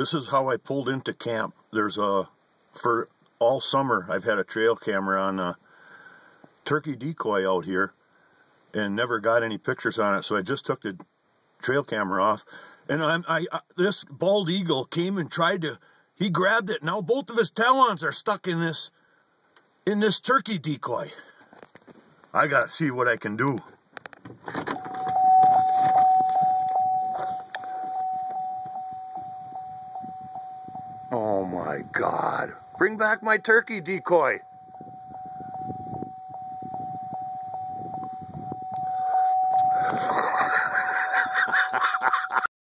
This is how I pulled into camp. There's a, for all summer, I've had a trail camera on a turkey decoy out here and never got any pictures on it. So I just took the trail camera off. And I'm, I, I this bald eagle came and tried to, he grabbed it. Now both of his talons are stuck in this, in this turkey decoy. I gotta see what I can do. My God. Bring back my turkey decoy.